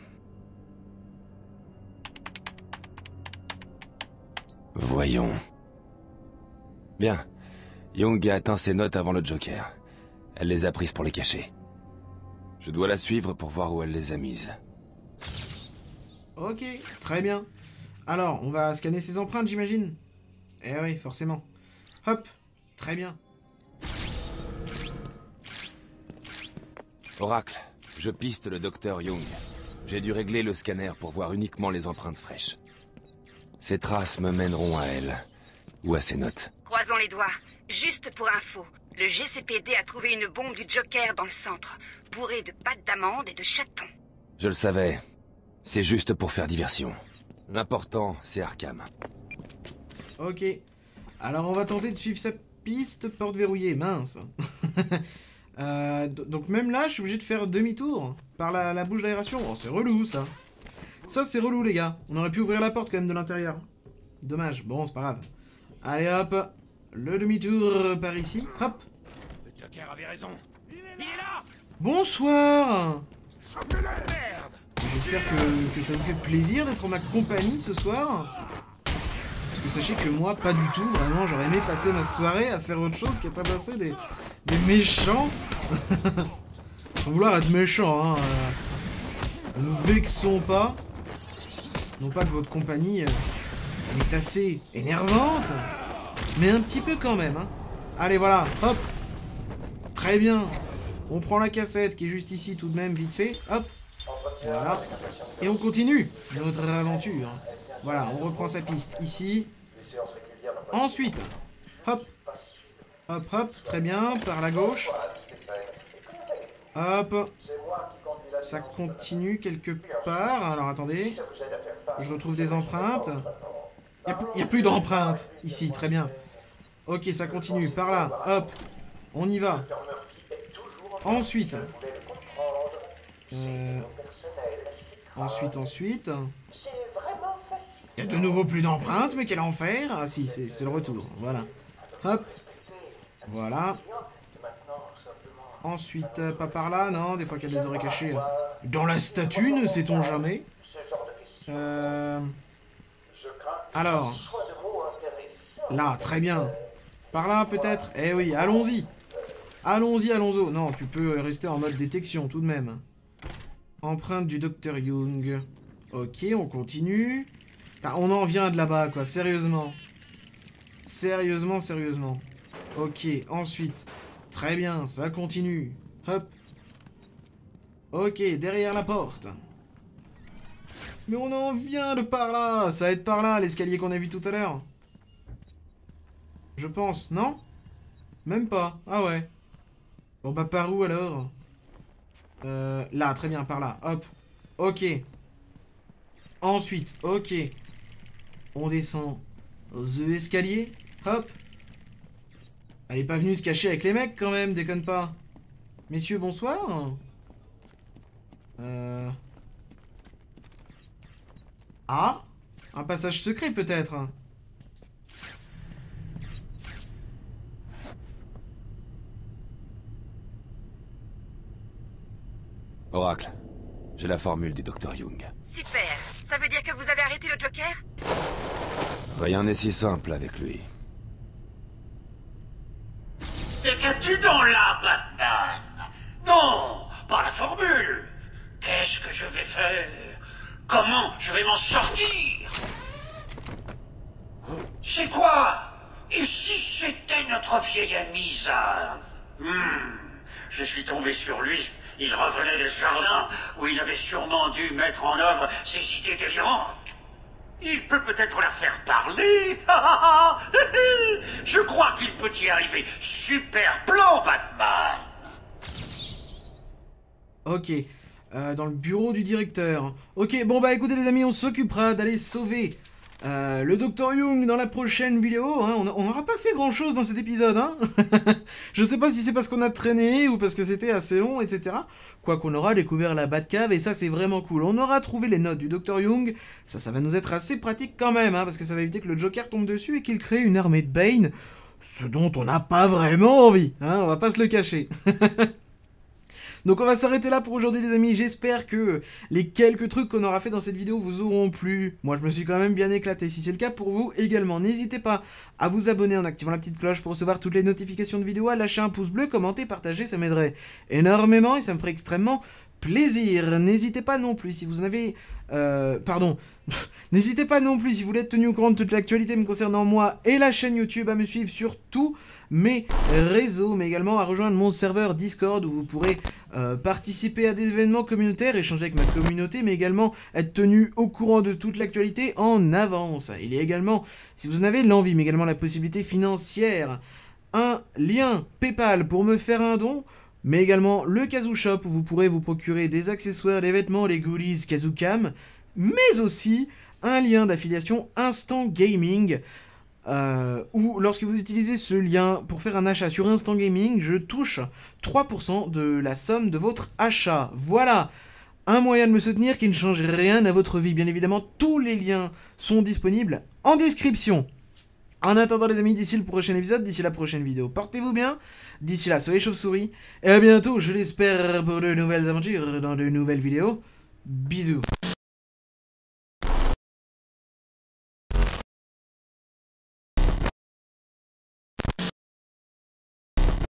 Voyons. Bien. Young a atteint ses notes avant le Joker. Elle les a prises pour les cacher. Je dois la suivre pour voir où elle les a mises. Ok, très bien. Alors, on va scanner ses empreintes, j'imagine Eh oui, forcément. Hop, très bien. Oracle, je piste le docteur Young. J'ai dû régler le scanner pour voir uniquement les empreintes fraîches. Ces traces me mèneront à elle. Ou à ses notes. Croisons les doigts. Juste pour info, le GCPD a trouvé une bombe du Joker dans le centre, bourrée de pâtes d'amande et de chatons. Je le savais. C'est juste pour faire diversion. L'important, c'est Arkham. Ok. Alors, on va tenter de suivre sa piste. Porte verrouillée, mince. Euh, donc même là, je suis obligé de faire demi-tour par la, la bouche d'aération. Oh, c'est relou, ça. Ça, c'est relou, les gars. On aurait pu ouvrir la porte, quand même, de l'intérieur. Dommage. Bon, c'est pas grave. Allez, hop. Le demi-tour par ici. Hop. Le Joker avait raison. Il est là Bonsoir J'espère que, que ça vous fait plaisir d'être en ma compagnie ce soir. Parce que sachez que moi, pas du tout. Vraiment, j'aurais aimé passer ma soirée à faire autre chose qu'à tabasser des, des méchants. Sans vouloir être méchant, hein. euh, Ne nous vexons pas. Non pas que votre compagnie euh, est assez énervante, mais un petit peu quand même. Hein. Allez, voilà, hop. Très bien. On prend la cassette qui est juste ici tout de même, vite fait. Hop. Voilà. Et on continue notre aventure. Voilà, on reprend sa piste ici. Ensuite, hop. Hop, hop, très bien, par la gauche. Hop. Ça continue quelque part. Alors attendez. Je retrouve des empreintes. Il n'y a, plus d'empreintes ici, très bien. Ok, ça continue. Par là, hop. On y va. Ensuite. Euh, Ensuite, ensuite. Il y a de nouveau plus d'empreintes, mais quel enfer Ah si, c'est le retour, voilà. Hop. Voilà. Ensuite, euh, pas par là, non, des fois qu'il y a des oreilles cachées. Dans la statue, ne sait-on jamais Euh... Alors. Là, très bien. Par là, peut-être Eh oui, allons-y. Allons-y, allons-y. Non, tu peux rester en mode détection, tout de même. Empreinte du Dr Young. Ok, on continue. Putain, on en vient de là-bas, quoi, sérieusement. Sérieusement, sérieusement. Ok, ensuite. Très bien, ça continue. Hop. Ok, derrière la porte. Mais on en vient de par là Ça va être par là, l'escalier qu'on a vu tout à l'heure. Je pense, non? Même pas. Ah ouais. Bon bah par où alors? Euh, Là, très bien, par là. Hop. Ok. Ensuite, ok. On descend the escalier. Hop. Elle est pas venue se cacher avec les mecs quand même, déconne pas. Messieurs, bonsoir. Euh... Ah Un passage secret peut-être Oracle, j'ai la formule du Dr Young. Super. Ça veut dire que vous avez arrêté le Joker? Rien n'est si simple avec lui. Et qu'as-tu dans là, Batman Non, pas la formule. Qu'est-ce que je vais faire? Comment je vais m'en sortir? C'est quoi? Et si c'était notre vieil ami Zaz? Hmm, Je suis tombé sur lui. Il revenait des jardins où il avait sûrement dû mettre en œuvre ses idées délirantes. Il peut peut-être la faire parler. Je crois qu'il peut y arriver. Super plan, Batman. Ok. Euh, dans le bureau du directeur. Ok, bon bah écoutez les amis, on s'occupera d'aller sauver euh, le Dr Young dans la prochaine vidéo. Hein. On n'aura pas fait grand chose dans cet épisode. Hein. Je sais pas si c'est parce qu'on a traîné ou parce que c'était assez long, etc. Quoi qu'on aura découvert la Batcave et ça c'est vraiment cool. On aura trouvé les notes du Dr Young. Ça, ça va nous être assez pratique quand même, hein, parce que ça va éviter que le Joker tombe dessus et qu'il crée une armée de Bane. Ce dont on n'a pas vraiment envie. Hein, on va pas se le cacher. Donc on va s'arrêter là pour aujourd'hui les amis, j'espère que les quelques trucs qu'on aura fait dans cette vidéo vous auront plu. Moi je me suis quand même bien éclaté, si c'est le cas pour vous également, n'hésitez pas à vous abonner en activant la petite cloche pour recevoir toutes les notifications de vidéos, à lâcher un pouce bleu, commenter, partager, ça m'aiderait énormément et ça me ferait extrêmement plaisir. N'hésitez pas non plus si vous en avez... Euh, pardon. N'hésitez pas non plus si vous voulez être tenu au courant de toute l'actualité me concernant moi et la chaîne YouTube à me suivre sur tous mes réseaux, mais également à rejoindre mon serveur Discord où vous pourrez euh, participer à des événements communautaires, échanger avec ma communauté, mais également être tenu au courant de toute l'actualité en avance. Il y a également, si vous en avez l'envie, mais également la possibilité financière, un lien PayPal pour me faire un don mais également le Kazoo Shop où vous pourrez vous procurer des accessoires, des vêtements, les goodies Kazookam, mais aussi un lien d'affiliation Instant Gaming. Euh, où lorsque vous utilisez ce lien pour faire un achat sur Instant Gaming, je touche 3% de la somme de votre achat. Voilà un moyen de me soutenir qui ne change rien à votre vie. Bien évidemment, tous les liens sont disponibles en description. En attendant les amis, d'ici le prochain épisode, d'ici la prochaine vidéo, portez-vous bien. D'ici là, soyez chauves-souris. Et à bientôt, je l'espère, pour de nouvelles aventures dans de nouvelles vidéos. Bisous.